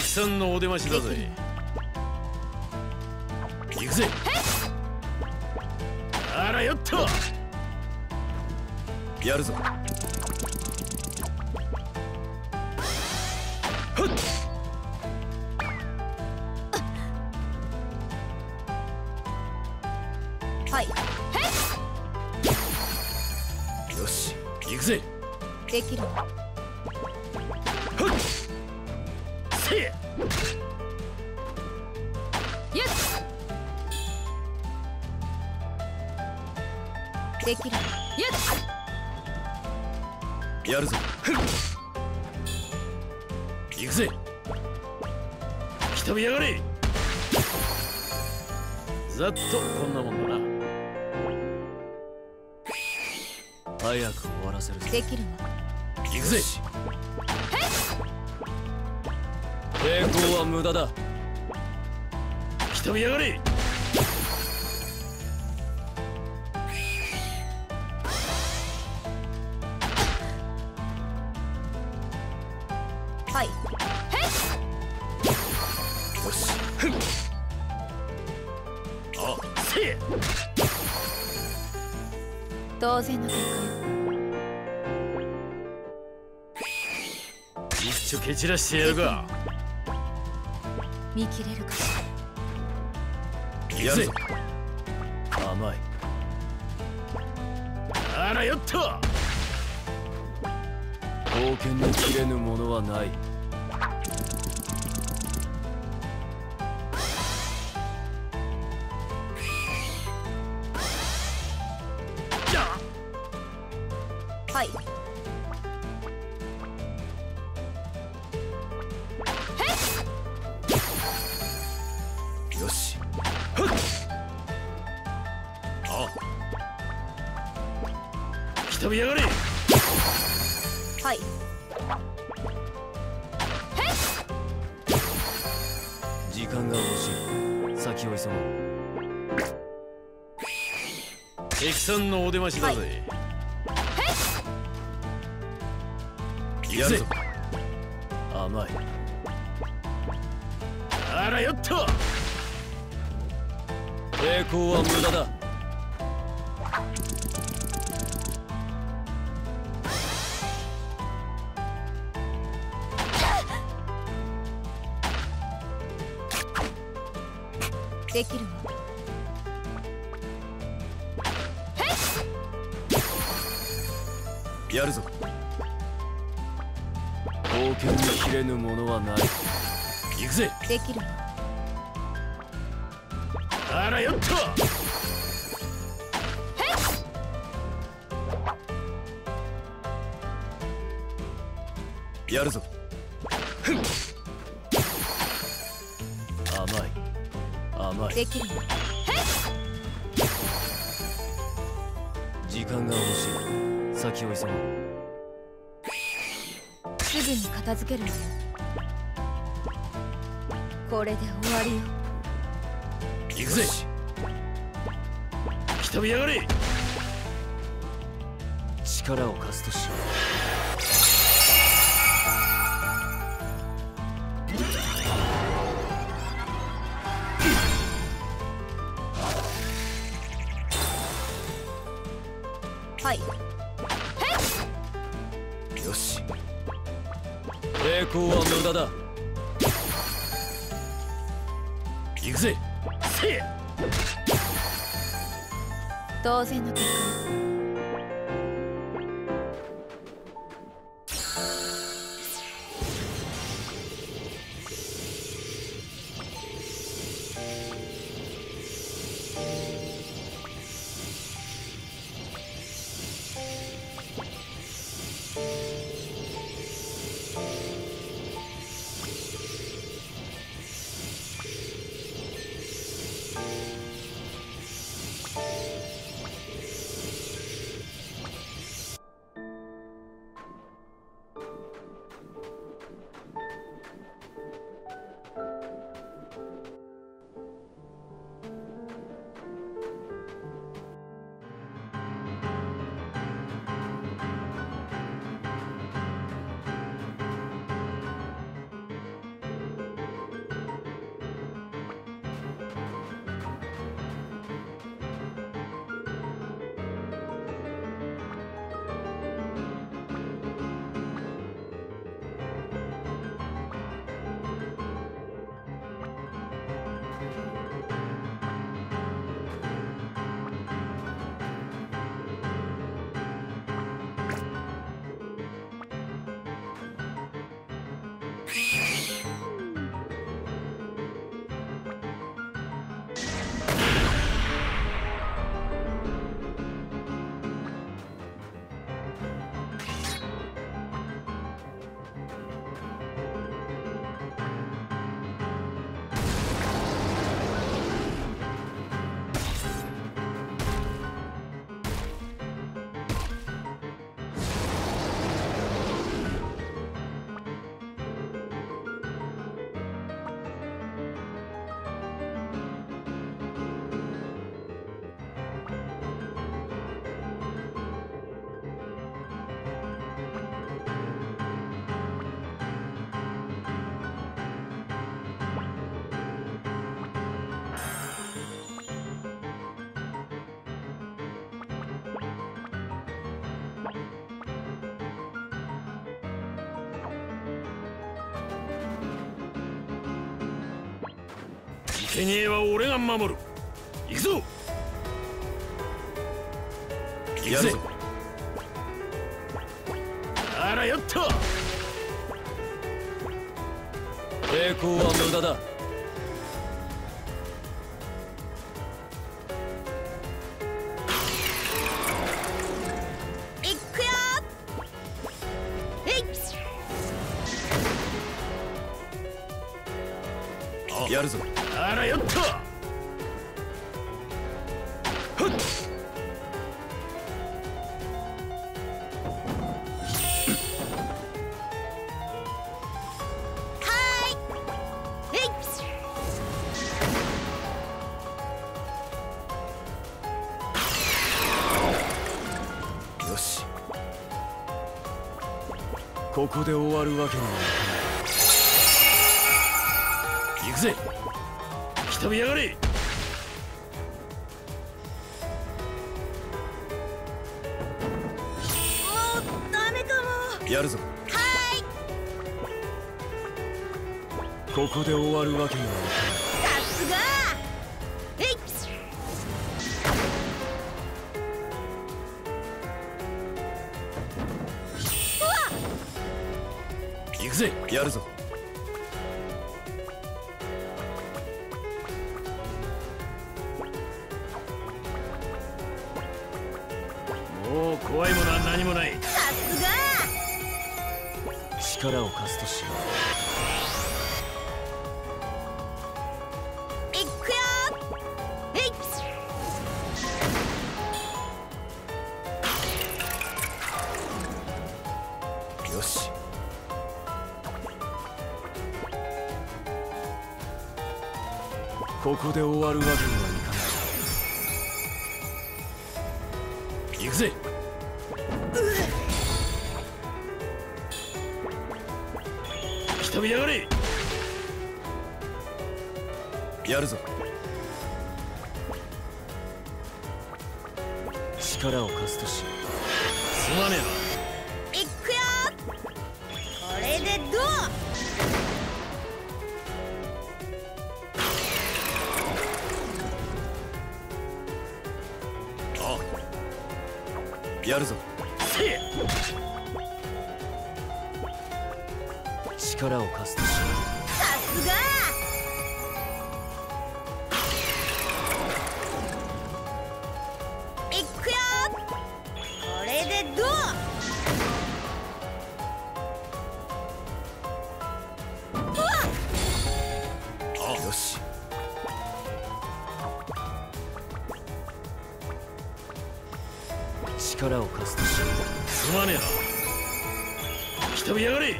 戦のお出ましだぜ。行くぜ。あらよっとやるぞ。はい。よし行くぜ。できるだ来たびやがれはい。よし。ふんあせえ。当然の結果よ一丁蹴散らしてやるか見切れるか？しやるぞ。甘い。あらよっと冒険に切れぬものはない時間が欲しい。先を急ごう。敵さんのお出ましだぜ、やるぞ。甘い。あらよっと抵抗は無駄だできるわやるぞ。冒険に切れぬものはない。行くぜ。できるわあらよっとできる。わ時間が欲しい。先を急ごうすぐに片付けるわよ。これで終わりよ。行くぜ。来たびやがれ。力を貸すとしよは抵抗は無駄だ。行くぜ。せ当然の結果。よ生贄は俺が守る。ここで終わるわけにはいかない。行くぜ。来たびやがれ。もうダメかも。やるぞ。はい。ここで終わるわけにはいかないやるぞ。もう怖いものは何もない。さすが。力を貸すとしよいっくよ。えいよしここで終わるわけにはいかない。行くぜ。来たびやがれ。やるぞ。力を貸すとしすまねいっ力を貸すとしよ。うすまねえな来たびやがれい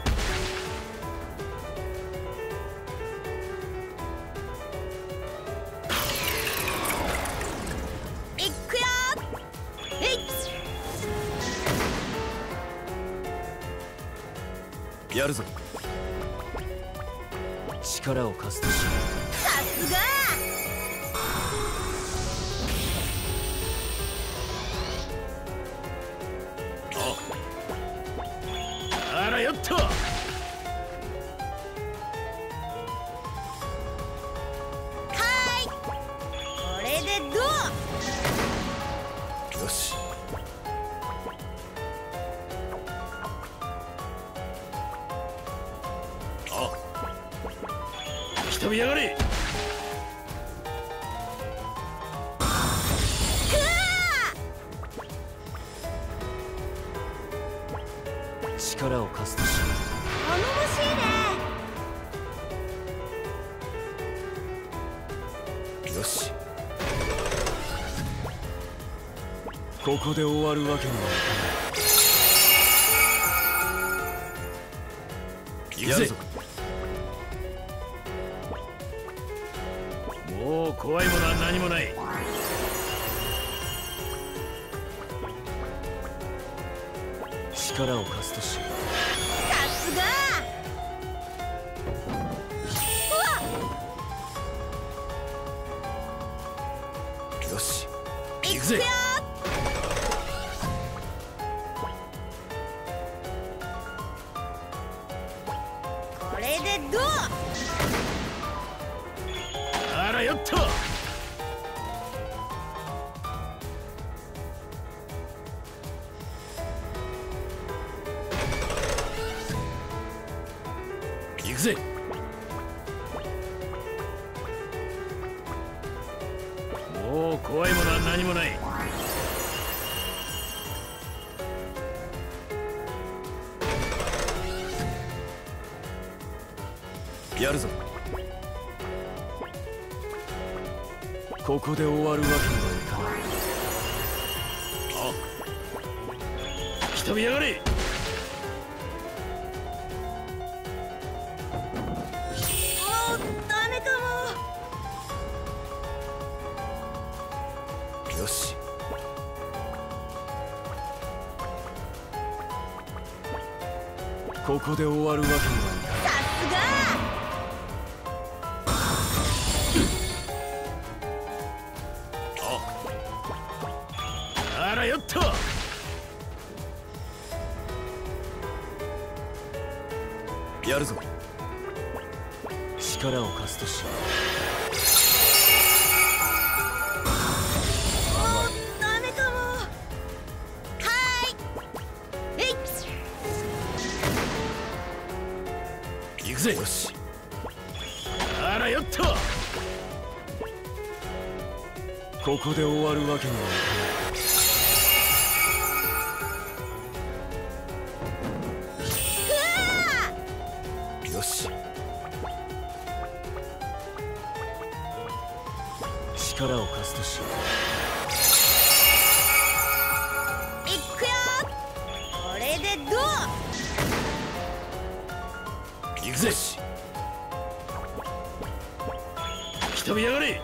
くよ。えいやるぞ力を貸すとしさすがここで終わるわけにはいかない。ぞもう怖いものは何もない。力を貸すとしよさすが。よし行くぜここで終わるわけにはいかないあ来たびやがれ。もうダメかよし。ここで終わるわけにはいかないよっとやるぞ。力を貸すとしよもうダメかも。はーい。えい。行くぜよし。あらよっとここで終わるわけには力を貸すとしよいくよこれでどうう行くぜ。来たびやがれ